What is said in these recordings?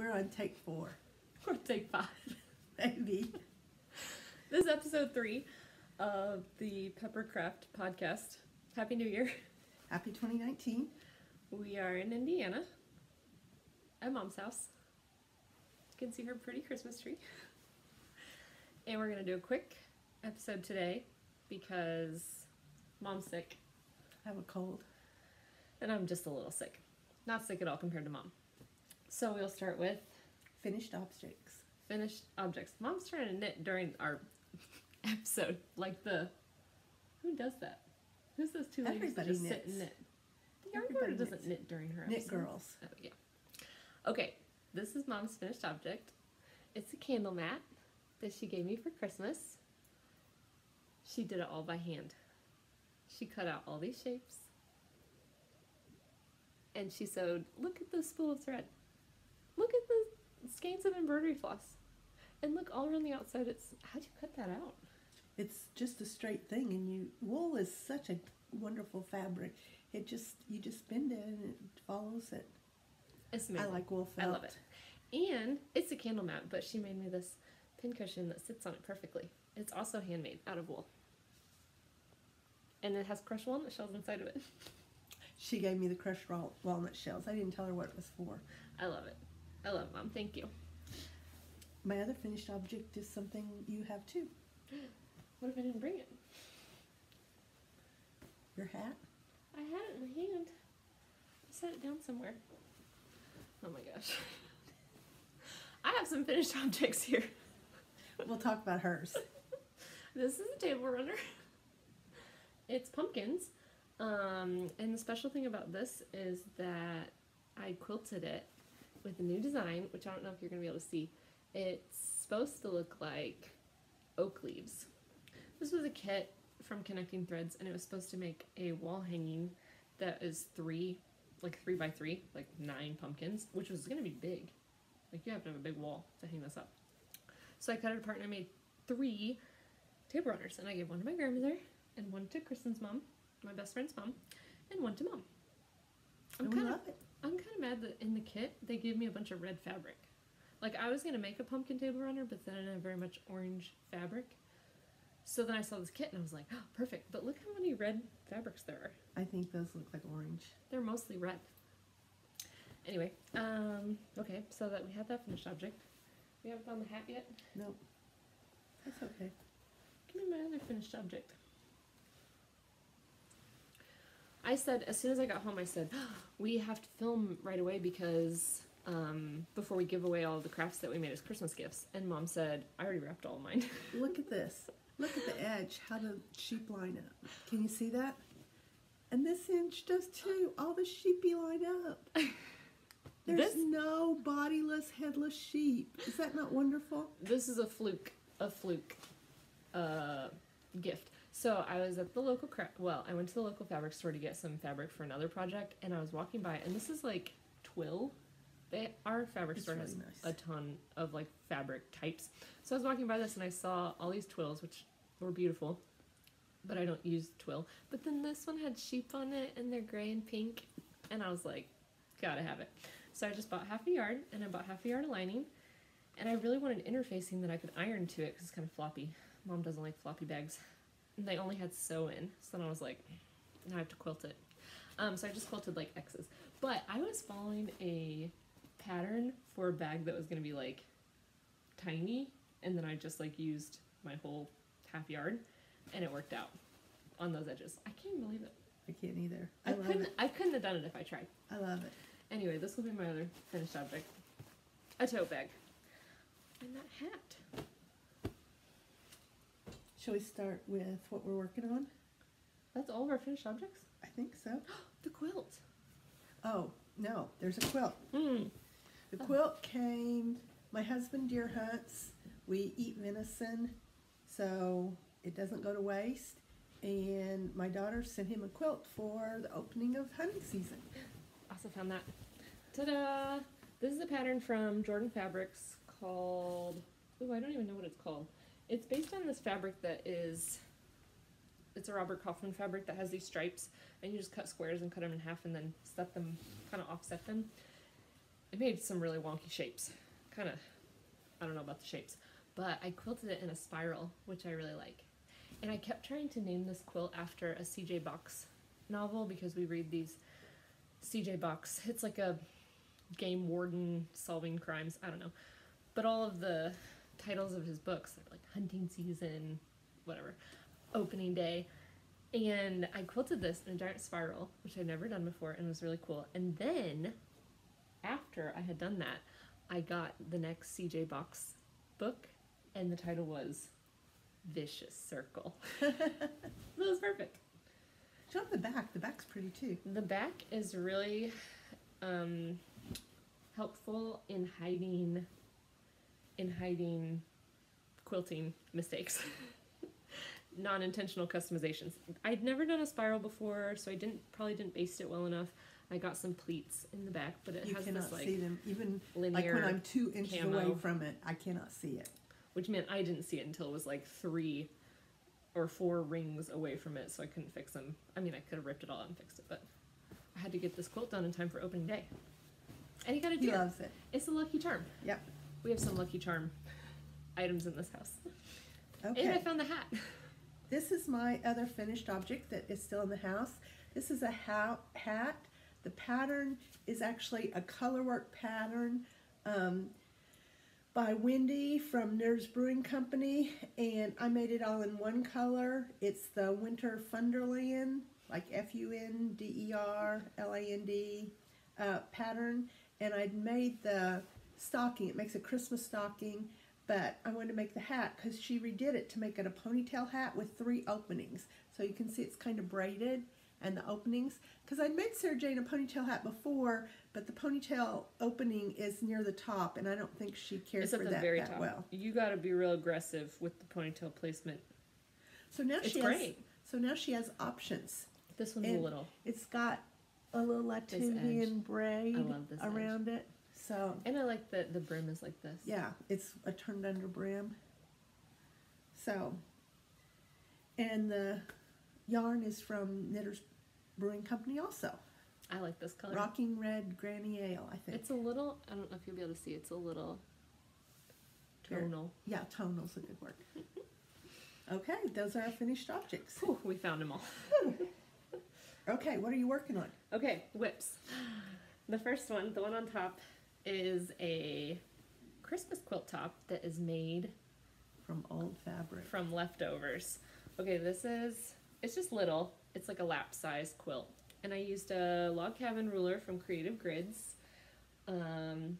We're on take four, Or take five. maybe. This is episode three of the Peppercraft podcast. Happy New Year. Happy 2019. We are in Indiana at mom's house. You can see her pretty Christmas tree. And we're going to do a quick episode today because mom's sick I have a cold. and I'm just a little sick. Not sick at all compared to mom. So we'll start with Finished objects. finished objects. Mom's trying to knit during our episode. Like the who does that? Who's those two ladies that Everybody just sit and knit? The Everybody girl doesn't knits. knit during her Knit girls. Oh yeah. Okay, this is mom's finished object. It's a candle mat that she gave me for Christmas. She did it all by hand. She cut out all these shapes. And she sewed, look at the spool of thread. Look at the skeins of embroidery floss. And look all around the outside. It's how'd you cut that out? It's just a straight thing, and you wool is such a wonderful fabric. It just you just bend it and it follows it. It's I like wool felt. I love it. And it's a candle mat, but she made me this pincushion that sits on it perfectly. It's also handmade out of wool. And it has crushed walnut shells inside of it. She gave me the crushed walnut shells. I didn't tell her what it was for. I love it. I love Mom. Thank you. My other finished object is something you have too. What if I didn't bring it? Your hat. I had it in my hand. I set it down somewhere. Oh my gosh. I have some finished objects here. We'll talk about hers. This is a table runner. It's pumpkins. Um, and the special thing about this is that I quilted it with a new design, which I don't know if you're going to be able to see. It's supposed to look like oak leaves. This was a kit from Connecting Threads, and it was supposed to make a wall hanging that is three, like three by three, like nine pumpkins, which was going to be big. Like you have to have a big wall to hang this up. So I cut it apart and I made three table runners, and I gave one to my grandmother, and one to Kristen's mom, my best friend's mom, and one to mom. I'm kind of love it. I'm kind of mad that in the kit they gave me a bunch of red fabric. Like I was gonna make a pumpkin table runner, but then I didn't have very much orange fabric. So then I saw this kit and I was like, oh, perfect. But look how many red fabrics there are. I think those look like orange. They're mostly red. Anyway, um, okay, so that we have that finished object. We haven't found the hat yet. Nope. That's okay. Give me my other finished object. I said, as soon as I got home, I said, we have to film right away because um, before we give away all the crafts that we made as Christmas gifts. And mom said, I already wrapped all of mine. Look at this. Look at the edge, how the sheep line up. Can you see that? And this inch does too. All the sheepy line up. There's This- no bodiless, headless sheep. Is that not wonderful? this is a fluke, a fluke uh, gift. So I was at the local cra- well, I went to the local fabric store to get some fabric for another project, and I was walking by, and this is like twill. They our fabric It's store really has nice. a ton of like fabric types. So I was walking by this, and I saw all these twills, which were beautiful, but I don't use twill. But then this one had sheep on it, and they're gray and pink, and I was like, gotta have it. So I just bought half a yard, and I bought half a yard of lining, and I really wanted interfacing that I could iron to it because it's kind of floppy. Mom doesn't like floppy bags. They only had sew in. So then I was like, now I have to quilt it. Um, so I just quilted like X's. But I was following a pattern for a bag that was going to be like tiny. And then I just like used my whole half yard. And it worked out on those edges. I can't believe it. I can't either. I, I love couldn't, it. I couldn't have done it if I tried. I love it. Anyway, this will be my other finished object. A tote bag. And that hat. Shall we start with what we're working on? That's all of our finished objects? I think so. The quilt. Oh, no, there's a quilt. Hmm. The Oh. quilt came, my husband deer hunts, we eat venison, so it doesn't go to waste. And my daughter sent him a quilt for the opening of hunting season. Also found that. Ta-da! This is a pattern from Jordan Fabrics called. Ooh, I don't even know what it's called. It's based on this fabric that is. It's a Robert Kaufman fabric that has these stripes, and you just cut squares and cut them in half, and then set them, kind of offset them. it made some really wonky shapes. Kind of, I don't know about the shapes, but I quilted it in a spiral, which I really like. And I kept trying to name this quilt after a C.J. Box novel because we read these C.J. Box. It's like a game warden solving crimes. I don't know, but all of the titles of his books are like hunting season, whatever, opening day. And I quilted this in a giant spiral, which I'd never done before, and it was really cool. And then, after I had done that, I got the next CJ Box book, and the title was Vicious Circle. that was perfect. Show the back. The back's pretty too. The back is really um, helpful in hiding in hiding quilting mistakes. Non-intentional customizations. I'd never done a spiral before, so I didn't probably didn't baste it well enough. I got some pleats in the back, but it You has cannot this like see them. Even linear, like when I'm two inches camo. away from it, I cannot see it. which meant I didn't see it until it was like three or four rings away from it, so I couldn't fix them. I mean, I could have ripped it all out and fixed it, but I had to get this quilt done in time for opening day. And you got a He deer. loves it. It's a lucky charm. Yep. We have some lucky charm items in this house. Okay. And I found the hat. This is my other finished object that is still in the house. This is a ha- hat. The pattern is actually a colorwork pattern um, by Wendy from Knitters Brewing Company, and I made it all in one color. It's the Winter Funderland, like F U N D E R L A N D uh, pattern, and I'd made the stocking. It makes a Christmas stocking but I wanted to make the hat because she redid it to make it a ponytail hat with three openings. So you can see it's kind of braided and the openings. Because I'd made Sarah Jane a ponytail hat before, but the ponytail opening is near the top, and I don't think she cares It's at for the that very that top. well. You got to be real aggressive with the ponytail placement. So now It's she has. So now she has options. This one's And- a little. It's got a little Latvian braid this edge. around it. So And I like that the brim is like this. Yeah, it's a turned under brim. So, and the yarn is from Knitters Brewing Company also. I like this color. Rocking Red Granny Ale, I think. It's a little, I don't know if you'll be able to see, it's a little tonal. yeah, tonal's a good word. okay, those are our finished objects. Whew, we found them all. Okay, what are you working on? Okay, WIPs. The first one, the one on top, is a Christmas quilt top that is made From old fabric. from leftovers. Okay, this is, it's just little. It's like a lap size quilt. And I used a log cabin ruler from Creative Grids. Um,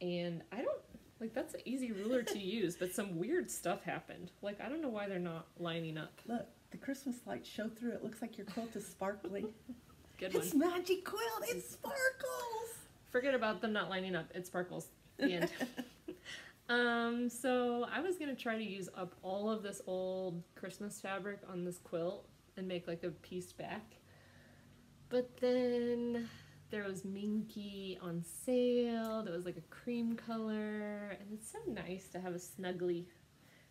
and I don't, like, that's an easy ruler to use, but some weird stuff happened. Like, I don't know why they're not lining up. Look, the Christmas lights show through. It looks like your quilt is sparkling. Good one. it's magic quilt. It sparkles. Forget about them not lining up. It sparkles. The end. um, so I was gonna try to use up all of this old Christmas fabric on this quilt and make like a pieced back. But then there was Minky on sale. That was like a cream color, and it's so nice to have a snuggly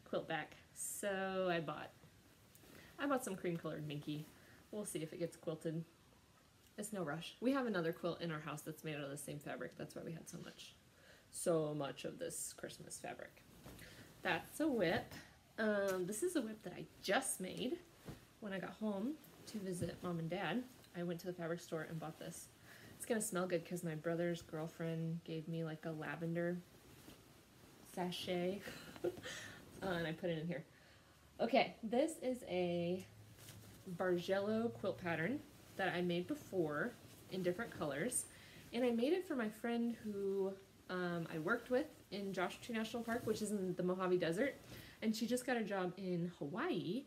quilt back. So I bought. I bought some cream colored Minky. We'll see if it gets quilted. It's no rush. We have another quilt in our house that's made out of the same fabric. That's why we had so much, so much of this Christmas fabric. That's a WIP. Um, this is a WIP that I just made when I got home to visit mom and dad. I went to the fabric store and bought this. It's gonna smell good because my brother's girlfriend gave me like a lavender sachet, uh, and I put it in here. Okay, this is a Bargello quilt pattern that I made before in different colors. And I made it for my friend who um, I worked with in Joshua Tree National Park, which is in the Mojave Desert. And she just got a job in Hawaii.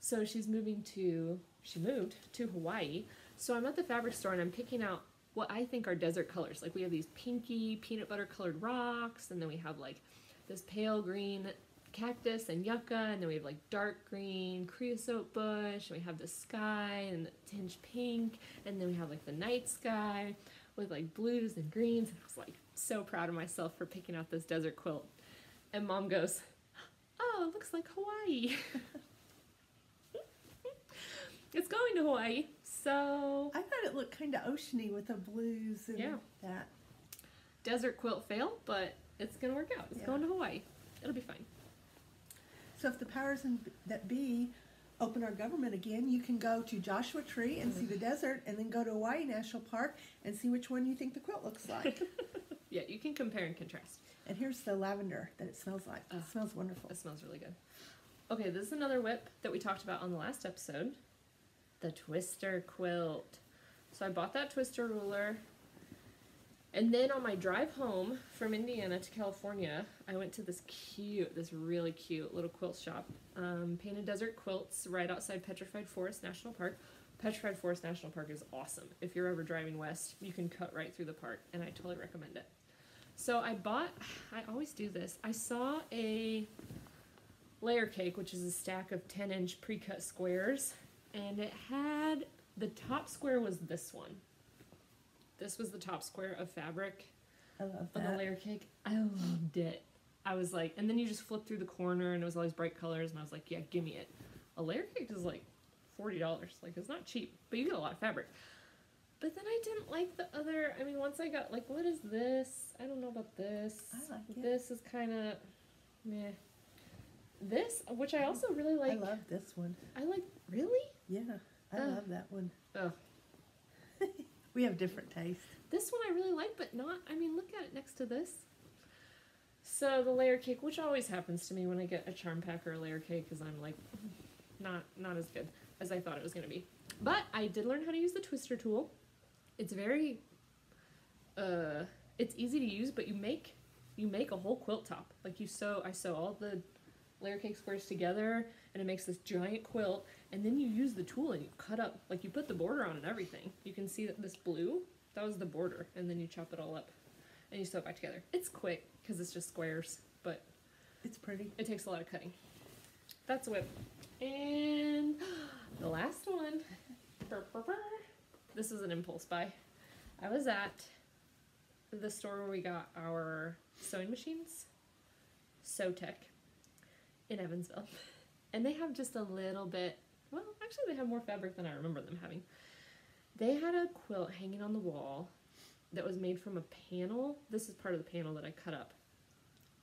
So she's moving to, she moved to Hawaii. So I'm at the fabric store and I'm picking out what I think are desert colors. Like we have these pinky peanut butter colored rocks, and then we have like this pale green cactus and yucca, and then we have like dark green creosote bush, and we have the sky and the tinge pink, and then we have like the night sky with like blues and greens. And I was like so proud of myself for picking out this desert quilt. And mom goes, Oh, it looks like Hawaii. it's going to Hawaii, so I thought it looked kind of oceany with the blues and Yeah. that. desert quilt fail, but it's gonna work out. It's Yeah. going to Hawaii. It'll be fine. So if the powers in, that be open our government again, you can go to Joshua Tree and see the mm-hmm. desert, and then go to Hawaii National Park and see which one you think the quilt looks like. Yeah, you can compare and contrast. and here's the lavender that it smells like. It smells wonderful. It smells really good. Okay, this is another WIP that we talked about on the last episode. The Twister quilt. So I bought that Twister ruler. And then on my drive home from Indiana to California, I went to this cute, this really cute little quilt shop, um, Painted Desert Quilts, right outside Petrified Forest National Park. Petrified Forest National Park is awesome. If you're ever driving west, you can cut right through the park, and I totally recommend it. So I bought, I always do this. I saw a layer cake, which is a stack of 10 inch pre cut squares, and it had the top square was this one. This was the top square of fabric I love on the layer cake. I loved it. I was like, and then you just flip through the corner and it was all these bright colors, and I was like, yeah, give me it. A layer cake is like $40. Like, it's not cheap, but you get a lot of fabric. But then I didn't like the other. I mean, once I got, like, what is this? I don't know about this. I like it. This is kind of meh. This, which I also really like. I love this one. I like, really? Yeah, I Ugh. love that one. Oh, We have different tastes. This one I really like, but not. I mean, look at it next to this. So the layer cake, which always happens to me when I get a charm pack or a layer cake, because I'm like, not not as good as I thought it was gonna be. But I did learn how to use the twister tool. It's very, uh, it's easy to use, but you make you make a whole quilt top. Like you sew, I sew all the layer cake squares together, and it makes this giant quilt. And then you use the tool and you cut up, like you put the border on and everything. You can see that this blue, that was the border, and then you chop it all up, and you sew it back together. It's quick because it's just squares, but It's pretty. it takes a lot of cutting. That's a WIP. And the last one. Brr, brr, brr. This is an impulse buy. I was at the store where we got our sewing machines, Sewtech, in Evansville. And they have just a little bit, well, actually, they have more fabric than I remember them having. They had a quilt hanging on the wall that was made from a panel. This is part of the panel that I cut up.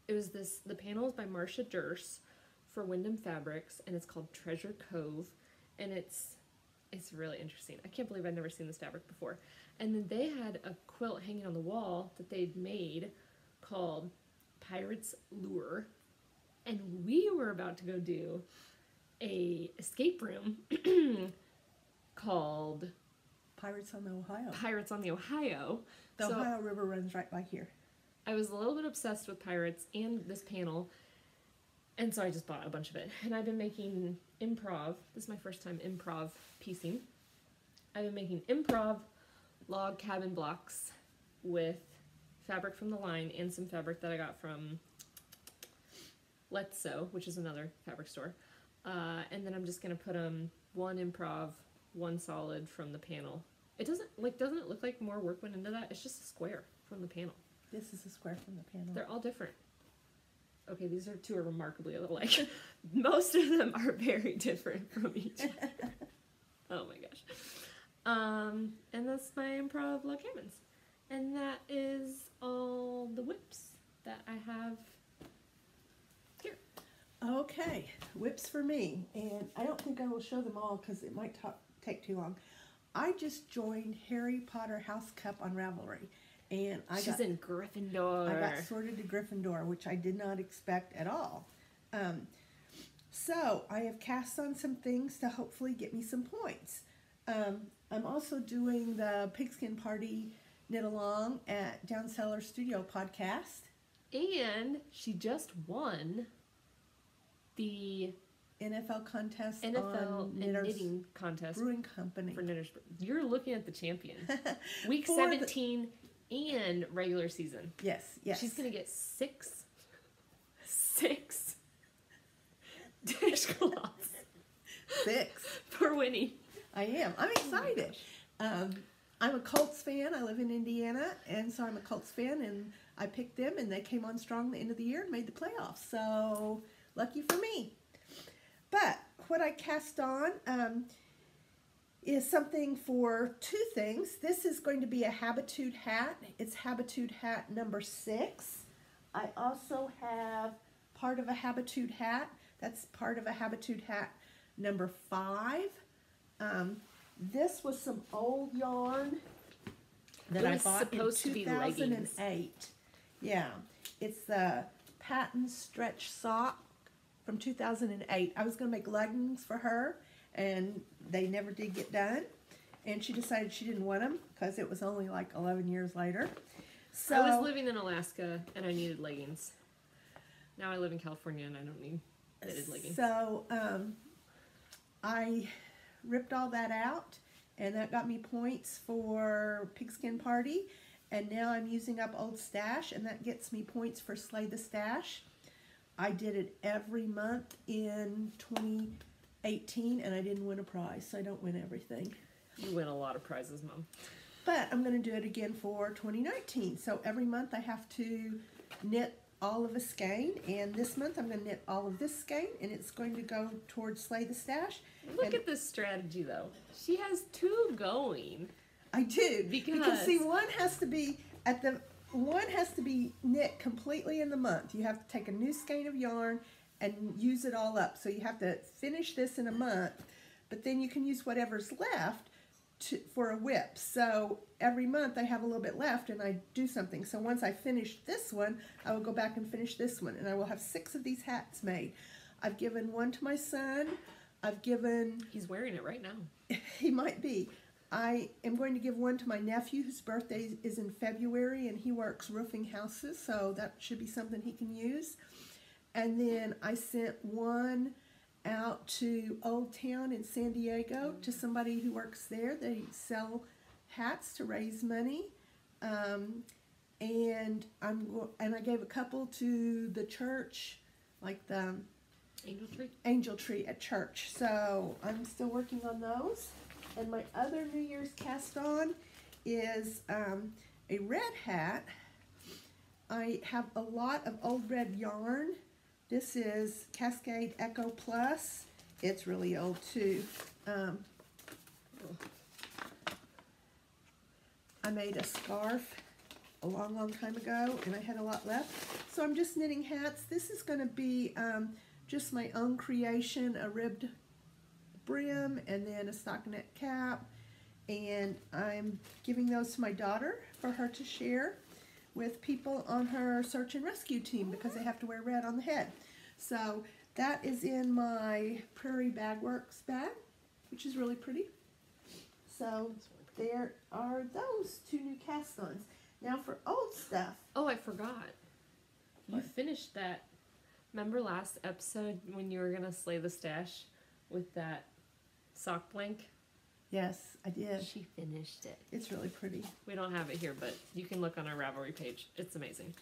It was this. The panel is by Marcia Derse for Windham Fabrics, and it's called Treasure Cove, and it's it's really interesting. I can't believe I've never seen this fabric before. And then they had a quilt hanging on the wall that they'd made called Pirate's Lure, and we were about to go do a escape room called Pirates on the Ohio. Pirates on the Ohio. The So- Ohio River runs right by here. I was a little bit obsessed with pirates and this panel, and so I just bought a bunch of it. And I've been making improv. This is my first time improv piecing. I've been making improv log cabin blocks with fabric from the line and some fabric that I got from Let's Sew, which is another fabric store. Uh, and then I'm just gonna put them one improv, one solid from the panel. It doesn't like doesn't it look like more work went into that? It's just a square from the panel. This is a square from the panel. They're all different. Okay, these are two are remarkably alike. Most of them are very different from each other. oh my gosh. Um, and that's my improv log cabins. And that is all the WIPs that I have. Okay, WIPs for me, and I don't think I will show them all because it might ta- take too long. I just joined Harry Potter House Cup on Ravelry, and I She's got in Gryffindor. I got sorted to Gryffindor, which I did not expect at all. Um, so I have cast on some things to hopefully get me some points. Um, I'm also doing the Pigskin Party knit along at Down Cellar Studio podcast. and she just won the NFL contest NFL knitting contest Brewing Company. for Knitters. You're looking at the champion. Week For the- 17 and regular season. Yes, yes. She's gonna get six, six dishcloths six. for winning. I am. I'm excited. Um, I'm a Colts fan. I live in Indiana, and so I'm a Colts fan, and I picked them, and they came on strong the end of the year and made the playoffs. So lucky for me. But what I cast on, um, is something for two things. This is going to be a Habitude hat. It's Habitude hat number six. I also have part of a Habitude hat. That's part of a Habitude hat number five. Um, this was some old yarn that I bought in supposed to be 2008. Yeah, it's the Patons stretch sock from 2008. I was going to make leggings for her, and they never did get done. And she decided she didn't want them because it was only like 11 years later. So I was living in Alaska and I needed leggings. Now I live in California and I don't need knitted leggings. So um, I ripped all that out, and that got me points for Pigskin Party. And now I'm using up Old Stash, and that gets me points for Slay the Stash. I did it every month in 2018, and I didn't win a prize, so I don't win everything. You win a lot of prizes, Mom. But I'm going to do it again for 2019. So every month I have to knit all of a skein, and this month I'm going to knit all of this skein, and it's going to go towards Slay the Stash. Look And- at this strategy though. She has two going. I do Because- see, one has to be at the one has to be knit completely in the month. You have to take a new skein of yarn and use it all up. So you have to finish this in a month, but then you can use whatever's left to, for a WIP. So every month I have a little bit left and I do something. So once I finish this one, I will go back and finish this one, and I will have six of these hats made. I've given one to my son. I've given He's wearing it right now. he might be. I am going to give one to my nephew whose birthday is in February and he works roofing houses, so that should be something he can use. And then I sent one out to Old Town in San Diego to somebody who works there. They sell hats to raise money. Um, and I'm and I gave a couple to the church, like the Angel tree. angel tree at church. So I'm still working on those. And my other New Year's cast on is um, a red hat. I have a lot of old red yarn. This is Cascade Eco Plus. It's really old too. Um, I made a scarf a long, long time ago, and I had a lot left. So I'm just knitting hats. This is going to be um, just my own creation, a ribbed brim and then a stockinette cap. And I'm giving those to my daughter for her to share with people on her search and rescue team because they have to wear red on the head. So that is in my Prairie Bagworks bag, which is really pretty. So there are those two new cast-ons. Now for old stuff. Oh, I forgot. You What? finished that. Remember last episode when you were gonna slay the stash with that sock blank? Yes, I did. She finished it. It's really pretty. We don't have it here, but you can look on our Ravelry page. It's amazing.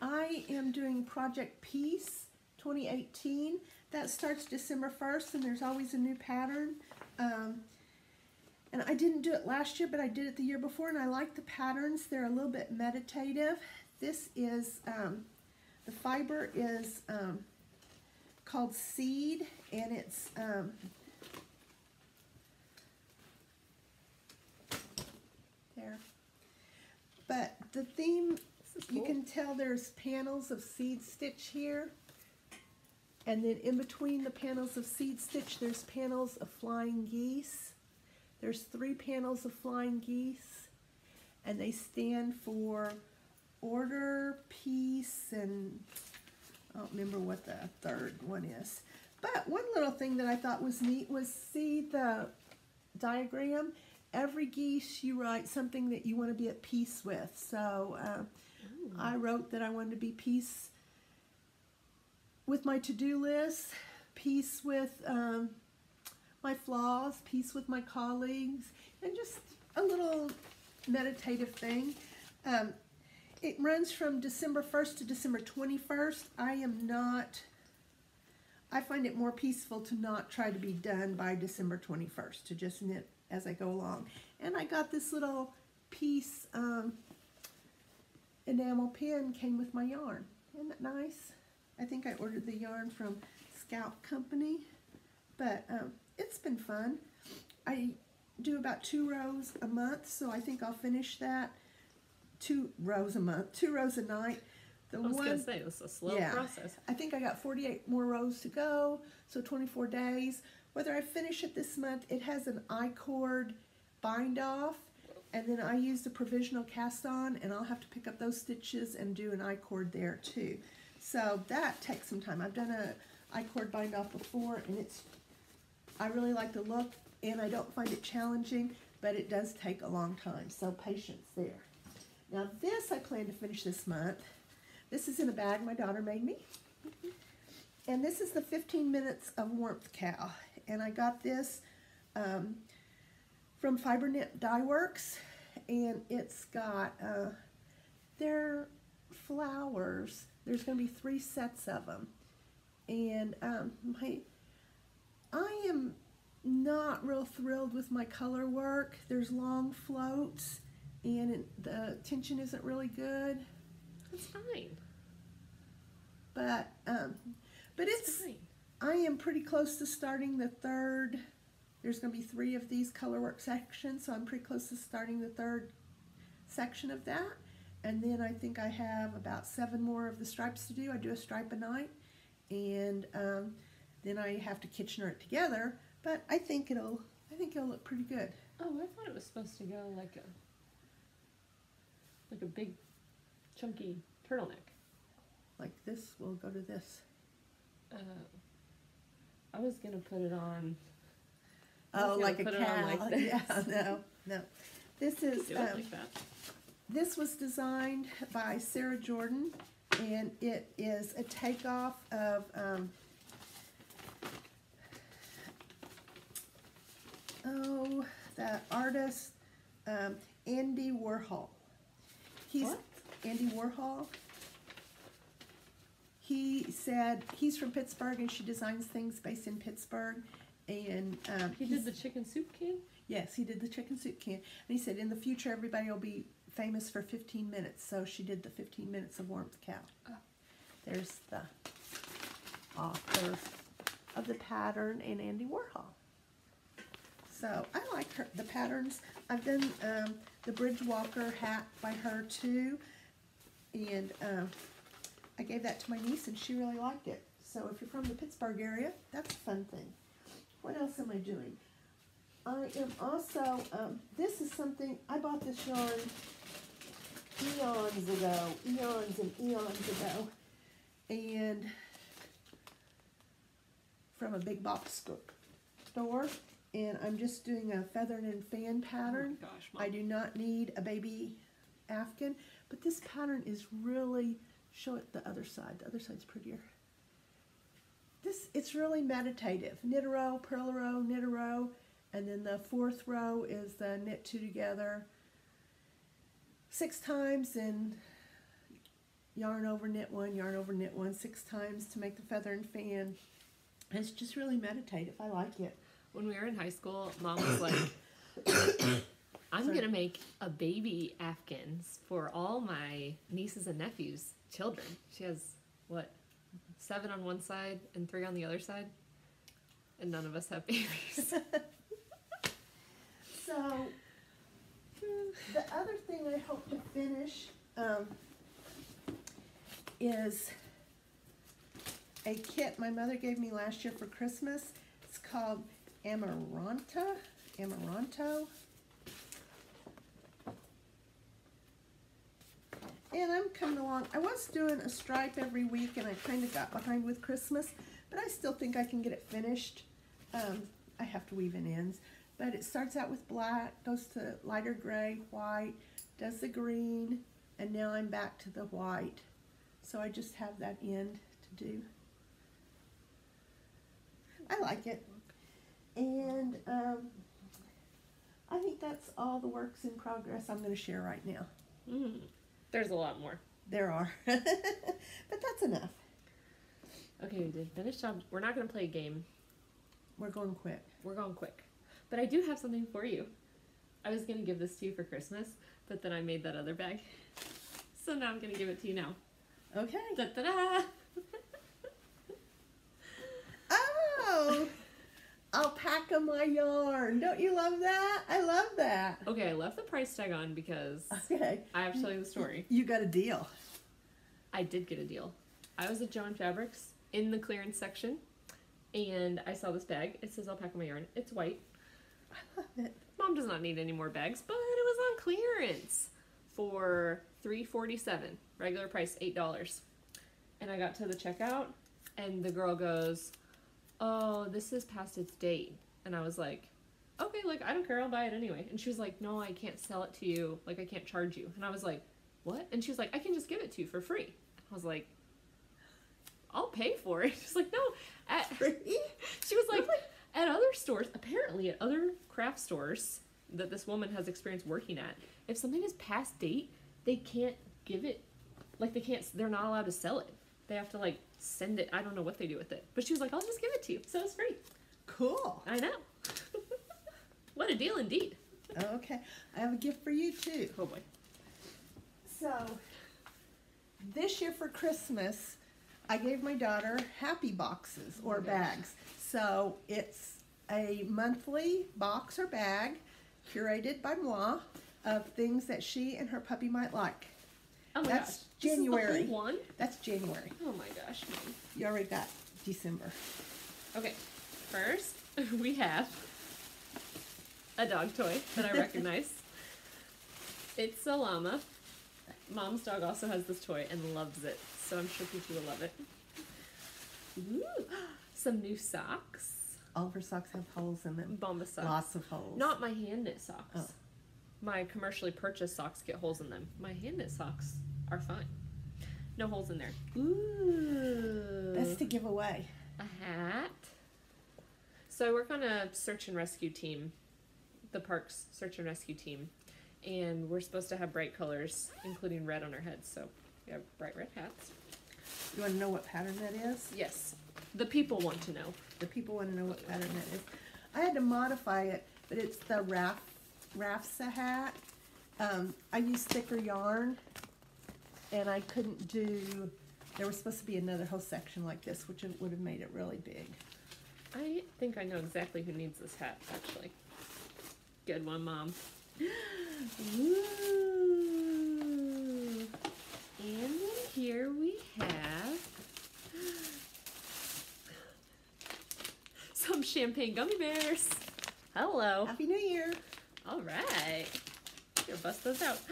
I am doing Project Peace 2018. That starts December 1st, and there's always a new pattern. Um, and I didn't do it last year, but I did it the year before, and I like the patterns. They're a little bit meditative. This is, um, the fiber is um, called Seed, and it's there. But the theme is you can tell there's panels of seed stitch here. And then in between the panels of seed stitch, there's panels of flying geese. There's three panels of flying geese. And they stand for order, peace, and I don't remember what the third one is. But one little thing that I thought was neat was see the diagram. Every geese you write something that you want to be at peace with. So uh, I wrote that I wanted to be peace with my to-do list, peace with um, my flaws, peace with my colleagues, and just a little meditative thing. Um, it runs from December 1st to December 21st. I am not, I find it more peaceful to not try to be done by December 21st, to just knit as I go along. And I got this little piece um, enamel pin came with my yarn. Isn't that nice? I think I ordered the yarn from Scout Company, but um, it's been fun. I do about two rows a month, so I think I'll finish that. Two rows a month, two rows a night. The I was gonna one say it's a slow Yeah. process. I think I got 48 more rows to go, so 24 days. Whether I finish it this month, it has an I-cord bind off, and then I use the provisional cast on, and I'll have to pick up those stitches and do an I-cord there too. So that takes some time. I've done a I-cord bind off before, and it's, I really like the look, and I don't find it challenging, but it does take a long time, so patience there. Now this I plan to finish this month. This is in a bag my daughter made me. And this is the 15 Minutes of Warmth Cowl. And I got this um, from FiberKnit Dye Works. And it's got uh, their flowers. There's going to be three sets of them. And um, my, I am not real thrilled with my color work. There's long floats and it, the tension isn't really good. That's fine. But um, but It's it's fine. I am pretty close to starting the third. There's going to be three of these color work sections, so I'm pretty close to starting the third section of that. And then I think I have about seven more of the stripes to do. I do a stripe a night, and um, then I have to Kitchener it together. But I think it'll I think it'll look pretty good. Oh, I thought it was supposed to go like a like a big chunky turtleneck. Like this will go to this. Uh, I was gonna put it on. Oh, like a put it on cowl. like yeah, no, no. This is um, like that. This was designed by Sarah Jordan, and it is a takeoff of um, oh, the artist um, Andy Warhol. He's What? Andy Warhol. He said he's from Pittsburgh, and she designs things based in Pittsburgh. And um, He did the chicken soup can. Yes, he did the chicken soup can. And he said in the future everybody will be famous for 15 minutes. So she did the 15 minutes of warmth cowl. Oh. There's the author of the pattern and Andy Warhol. So I like her the patterns. I've done um, the Bridgewalker hat by her too. And um, I gave that to my niece and she really liked it. So if you're from the Pittsburgh area, that's a fun thing. What else am I doing? I am also, um, this is something, I bought this yarn eons ago, eons and eons ago. And from a big box store. And I'm just doing a feathered and fan pattern. Oh gosh, I do not need a baby Afghan, but this pattern is really, show it the other side, the other side's prettier. This, it's really meditative. Knit a row, purl a row, knit a row, and then the fourth row is the knit two together six times and yarn over knit one, yarn over knit one, six times to make the feather and fan. It's just really meditative. I like it. When we were in high school, Mom was like, "I'm gonna make a baby Afghans for all my nieces and nephews' children." She has what, seven on one side and three on the other side, and none of us have babies. So, the other thing I hope to finish um, is a kit my mother gave me last year for Christmas. It's called Amaranta, Amaranto. And I'm coming along. I was doing a stripe every week and I kind of got behind with Christmas, but I still think I can get it finished. Um, I have to weave in ends. But it starts out with black, goes to lighter gray, white, does the green, and now I'm back to the white. So I just have that end to do. I like it. And um, I think that's all the works in progress I'm going to share right now. Mm. There's a lot more. There are. but that's enough. Okay, we did finish job. We're not gonna play a game. We're going quick. We're going quick. But I do have something for you. I was gonna give this to you for Christmas, but then I made that other bag. So now I'm gonna give it to you now. Okay. Da da da! Oh, alpaca my yarn. Don't you love that? I love that. Okay, I left the price tag on because Okay. I have to tell you the story. You got a deal. I did get a deal. I was at Joann Fabrics in the clearance section, and I saw this bag. It says alpaca my yarn. It's white. I love it. Mom does not need any more bags, but it was on clearance for three forty seven. Regular price eight dollars. And I got to the checkout, and the girl goes, "Oh, this is past its date." And I was like, "Okay, like I don't care. I'll buy it anyway." And she was like, "No, I can't sell it to you. Like I can't charge you." And I was like, "What?" And she was like, "I can just give it to you for free." I was like, "I'll pay for it." She's like, "No." At, she was like, at other stores, apparently at other craft stores that this woman has experience working at, if something is past date, they can't give it, like they can't, they're not allowed to sell it. They have to like send it. I don't know what they do with it. But she was like, I'll just give it to you. So it's free. Cool. I know. what a deal indeed. Oh, okay. I have a gift for you too. Oh boy. So, this year for Christmas, I gave my daughter happy boxes oh, or Oh bags. So, it's a monthly box or bag curated by moi of things that she and her puppy might like. Oh my That's gosh. This is the January. one? That's January. Oh my gosh. Mom. You already got December. Okay. First, we have a dog toy that I recognize. it's a llama. Mom's dog also has this toy and loves it, so I'm sure Peachy will love it. Ooh, some new socks. All of her socks have holes in them. Bombas socks. Lots of holes. Not my hand knit socks. Oh. My commercially purchased socks get holes in them. My hand knit socks are fine. No holes in there. Ooh. That's to give away. a hat. So I work on a search and rescue team, the parks search and rescue team, and we're supposed to have bright colors, including red on our heads. So we have bright red hats. You want to know what pattern that is? Yes, the people want to know. The people want to know what pattern that is. I had to modify it, but it's the Raf Rafsa hat. Um, I used thicker yarn, and I couldn't do. There was supposed to be another whole section like this, which would have made it really big. I think I know exactly who needs this hat. Actually, good one, mom. Ooh. And then here we have some champagne gummy bears. Hello. Happy New Year! All right. Here, bust those out.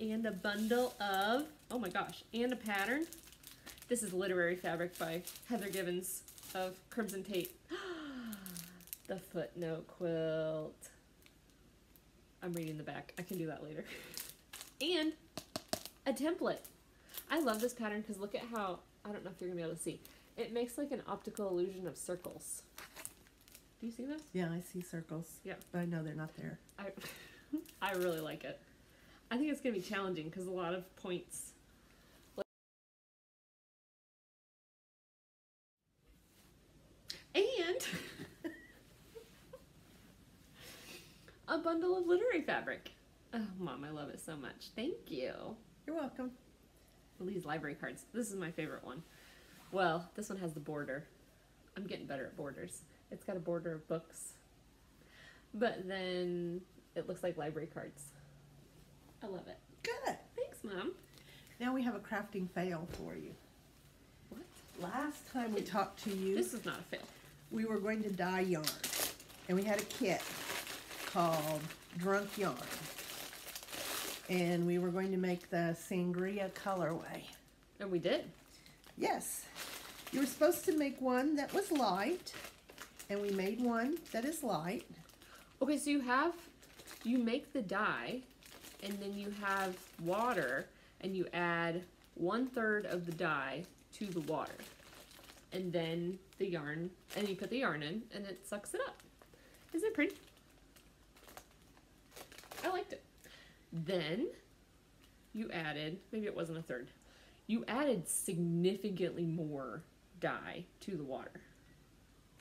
And a bundle of, oh my gosh, and a pattern. This is literary fabric by Heather Givens of Crimson Tate. the footnote quilt. I'm reading the back. I can do that later. and a template. I love this pattern because look at how, I don't know if you're going to be able to see. It makes like an optical illusion of circles. You see this? Yeah, I see circles. Yeah. but I know they're not there. I I really like it. I think it's gonna be challenging because a lot of points. And a bundle of literary fabric. Oh, mom, I love it so much. Thank you. You're welcome. These library cards. This is my favorite one. Well, this one has the border. I'm getting better at borders. It's got a border of books. But then it looks like library cards. I love it. Good. Thanks, Mom. Now we have a crafting fail for you. What? Last time we talked to you, This is not a fail. we were going to dye yarn, and we had a kit called Drunk Yarn, and we were going to make the sangria colorway. And we did. Yes, you were supposed to make one that was light, and we made one that is light. Okay, so you have, you make the dye, and then you have water, and you add one third of the dye to the water. And then the yarn, and you put the yarn in, and it sucks it up. Isn't it pretty? I liked it. Then you added, maybe it wasn't a third, you added significantly more dye to the water.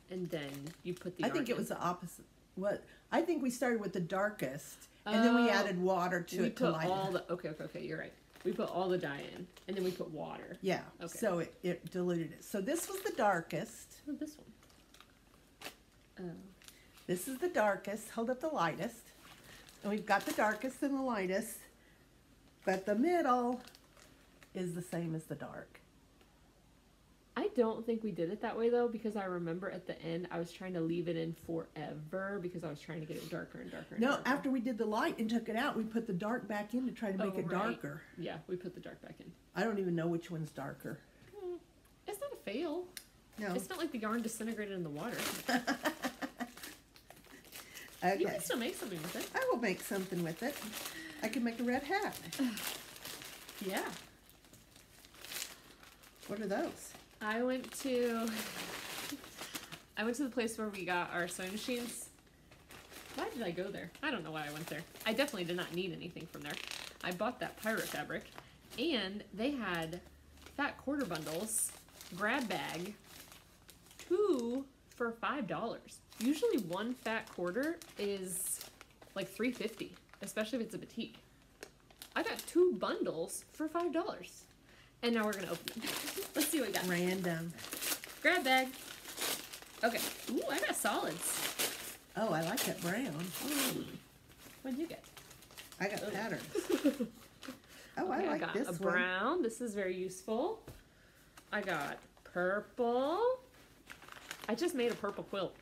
And then you put the I think it in. was the opposite. What I think we started with the darkest, and then we Oh. added water to we it to put lighten. all it. the okay okay okay you're right we put all the dye in and then we put water Yeah. Okay. So it, it diluted it. So this was the darkest. oh, this one Oh. This is the darkest. Hold up the lightest. And we've got the darkest and the lightest. But the middle is the same as the dark. I don't think we did it that way though, because I remember at the end I was trying to leave it in forever because I was trying to get it darker and darker. And No, darker. after we did the light and took it out, we put the dark back in to try to make Oh, it right. darker. Yeah, we put the dark back in. I don't even know which one's darker. Hmm, It's not a fail. No. It's not like the yarn disintegrated in the water. You can still make something with it. I will make something with it. I can make a red hat. Yeah. What are those? I went to I went to the place where we got our sewing machines. Why did I go there? I don't know why I went there. I definitely did not need anything from there. I bought that pirate fabric and they had fat quarter bundles, grab bag, two for five dollars. Usually one fat quarter is like three fifty, especially if it's a batik. I got two bundles for five dollars. And now we're gonna open them. Let's see what we got. Random. Grab bag. Okay. Ooh, I got solids. Oh, I like that brown. What'd you get? I got Oh. patterns. Oh, Okay, I like got this a one. brown. This is very useful. I got purple. I just made a purple quilt.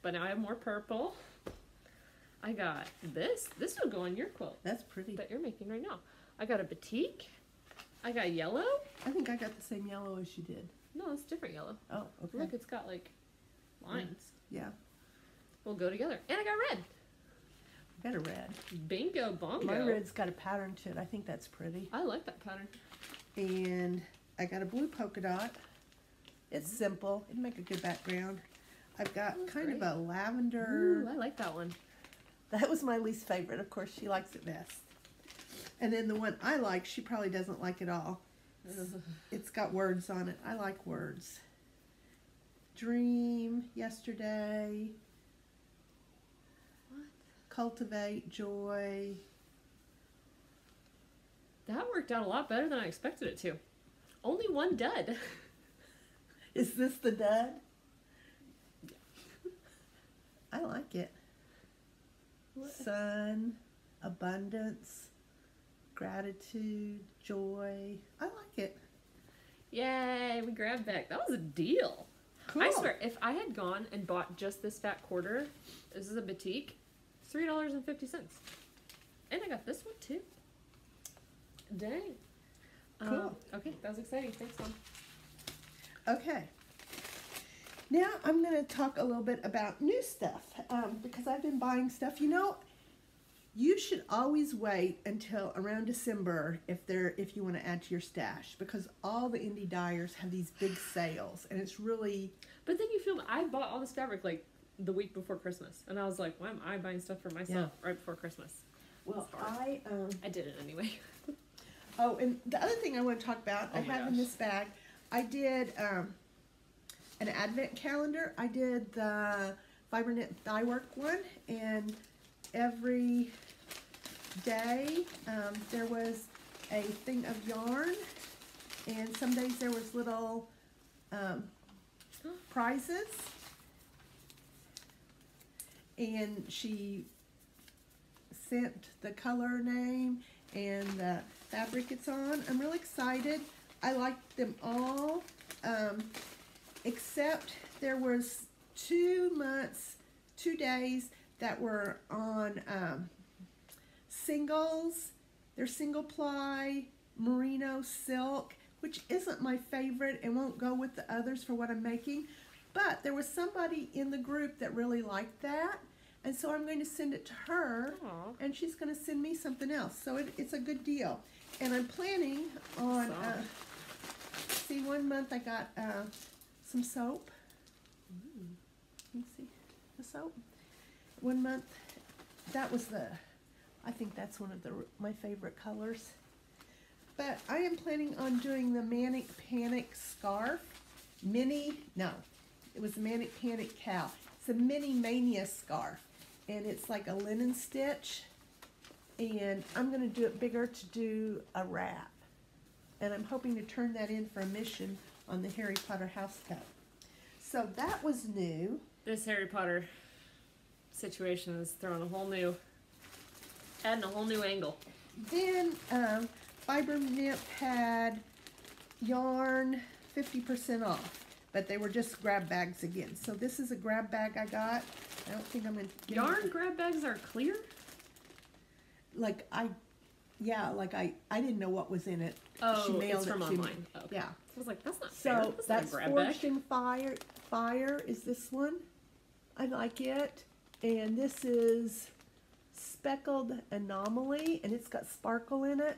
But now I have more purple. I got this. This would go on your quilt That's pretty. that you're making right now. I got a batik. I got yellow. I think I got the same yellow as you did. No, it's different yellow. Oh, okay. Look, it's got like lines. Mm, yeah, We'll go together. And I got red. I got a red. Bingo bongo. My red's got a pattern to it. I think that's pretty. I like that pattern. And I got a blue polka dot. It's mm-hmm. simple. It'd make a good background. I've got kind of a lavender. Ooh, I like that one. That was my least favorite. Of course, she likes it best. And then the one I like, she probably doesn't like at all. It's got words on it. I like words. Dream, yesterday, What? cultivate, joy. That worked out a lot better than I expected it to. Only one dud. Is this the dud? I like it. Sun, abundance, gratitude, joy. I like it. Yay, we grabbed back. That was a deal. Cool. I swear, if I had gone and bought just this fat quarter, this is a three dollars and fifty cents. And I got this one too. Dang. Um, Cool. okay, that was exciting. Thanks, Mom. Okay. Now I'm going to talk a little bit about new stuff um, because I've been buying stuff. You know, you should always wait until around December if they're if you want to add to your stash because all the indie dyers have these big sales and it's really But then you feel I bought all this fabric like the week before Christmas, and I was like, why am I buying stuff for myself right before Christmas? well. I um, I did it anyway. Oh, and the other thing I want to talk about, Oh I my have in this bag, I did um, an advent calendar. I did the Vibrant Dye Work one, and every day um, there was a thing of yarn, and some days there was little um, prizes. And she sent the color name and the fabric it's on. I'm really excited. I liked them all, um, except there was two months, two days that were on um, singles. They're single ply merino silk, which isn't my favorite and won't go with the others for what I'm making. But there was somebody in the group that really liked that. And so I'm going to send it to her Aw. and she's going to send me something else. So it, it's a good deal. And I'm planning on, uh, see, one month I got uh, some soap. You can see the soap. One month, that was the, I think that's one of the my favorite colors. But I am planning on doing the Manic Panic scarf, mini. No, it was Manic Panic cow. It's a mini mania scarf, and it's like a linen stitch. And I'm going to do it bigger to do a wrap. And I'm hoping to turn that in for a mission on the Harry Potter house cup. So that was new. This Harry Potter situation is throwing a whole new, adding a whole new angle. Then um, Fiber Nymph had yarn 50% off, but they were just grab bags again. So this is a grab bag I got. I don't think I'm gonna get Yarn grab bags are clear. Like I, yeah, like I I didn't know what was in it. Oh, she mailed it's it from to me. online. Oh, okay. Yeah. I was like, that's not fair. So That's, that's not a grab bag. Forged in Fire. Fire is this one. I like it, and this is Speckled Anomaly, and it's got sparkle in it.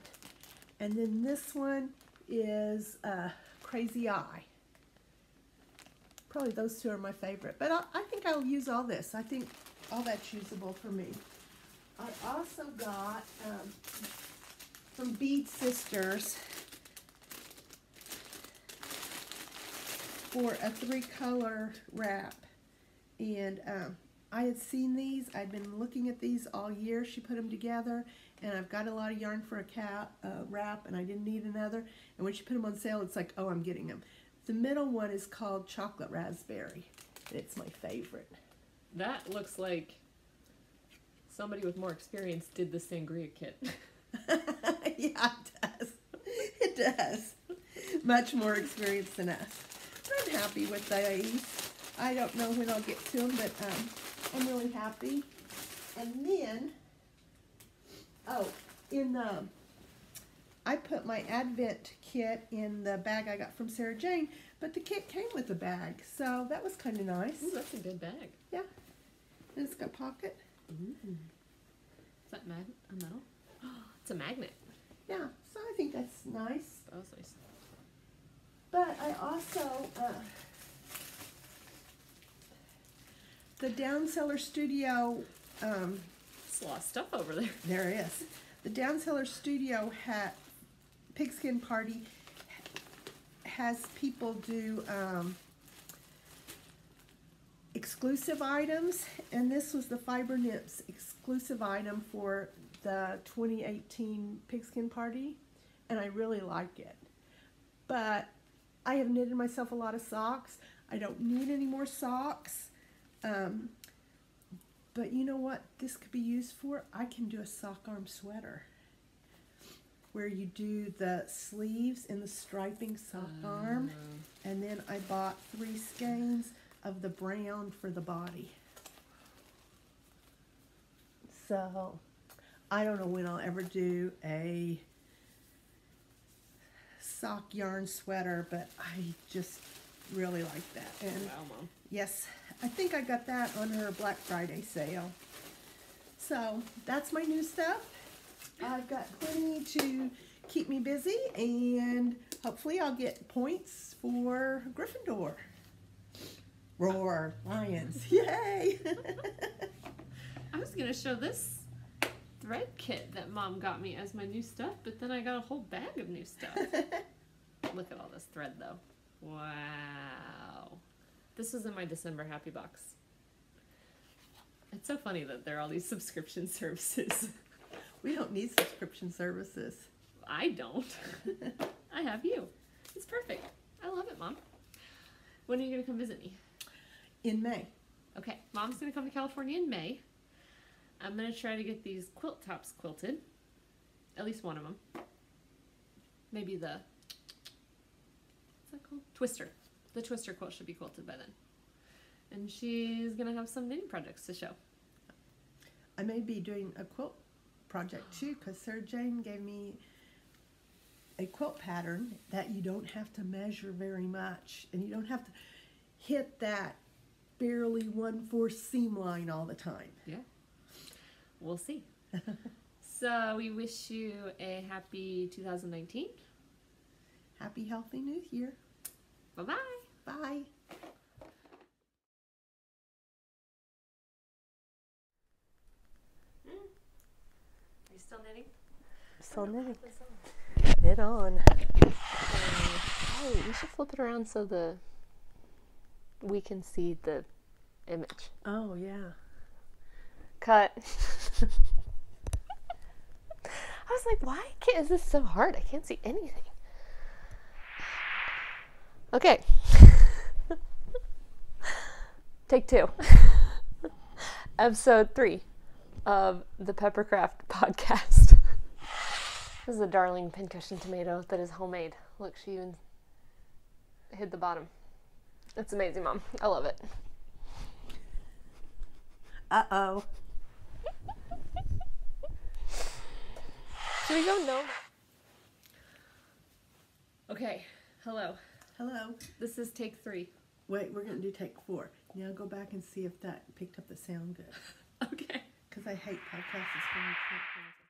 And then this one is uh, Crazy Eye. Probably those two are my favorite, but I, I think I'll use all this. I think all that's usable for me. I also got um, from Bead Sisters for a three color wrap. And um, I had seen these. I'd been looking at these all year. She put them together, and I've got a lot of yarn for a cap, uh, wrap, and I didn't need another. And when she put them on sale, it's like, oh, I'm getting them. The middle one is called Chocolate Raspberry. It's my favorite. That looks like somebody with more experience did the sangria kit. yeah, it does. It does. Much more experience than us. I'm happy with these. I don't know when I'll get to them, but um, I'm really happy. And then, oh, in the, I put my Advent kit in the bag I got from Sarah Jane, but the kit came with a bag, so that was kind of nice. Ooh, that's a good bag. Yeah. And it's got pocket. Ooh. Is that mag- a metal? it's a magnet. Yeah, so I think that's nice. That was nice. But I also, uh, the Downseller Studio, um, It's a lot of stuff over there. there it is. The Downseller Studio hat, Pigskin Party has people do um, exclusive items, and this was the Fiber Nymph's exclusive item for the 2018 Pigskin Party, and I really like it. But I have knitted myself a lot of socks. I don't need any more socks. Um, but you know what this could be used for? I can do a sock yarn sweater where you do the sleeves and the striping sock yarn. And then I bought three skeins of the brown for the body. So I don't know when I'll ever do a sock yarn sweater, but I just really like that. And Wow, mom. Yes, I think I got that on her Black Friday sale. So that's my new stuff. I've got plenty to keep me busy, and hopefully I'll get points for Gryffindor. Roar, Lions, yay! I was gonna show this thread kit that mom got me as my new stuff, but then I got a whole bag of new stuff. Look at all this thread though. Wow. This was in my December happy box. It's so funny that there are all these subscription services. we don't need subscription services. I don't. I have you. It's perfect. I love it, mom. When are you gonna come visit me? In May. Okay, mom's gonna come to California in May. I'm gonna try to get these quilt tops quilted. At least one of them. Maybe the what's that called? Twister. The twister quilt should be quilted by then. And she's gonna have some knitting projects to show. I may be doing a quilt project too, because Sarah Jane gave me a quilt pattern that you don't have to measure very much, and you don't have to hit that barely one fourth seam line all the time. Yeah. We'll see. so we wish you a happy 2019. Happy, healthy new year. Bye bye bye. Bye. Are you still knitting? Still knitting. Put on. Knit on. Oh, we should flip it around so the we can see the image. Oh, yeah. Cut. I was like, why can't, is this so hard? I can't see anything. Okay. Take two. Episode three of the Pepper Craft podcast. this is a darling pincushion tomato that is homemade. Look, she even hid the bottom. It's amazing, Mom. I love it. Uh oh. Should we go? No. Okay. Hello. Hello. This is take three. Wait, we're gonna do take four. Now go back and see if that picked up the sound good. Okay. Because I hate podcasts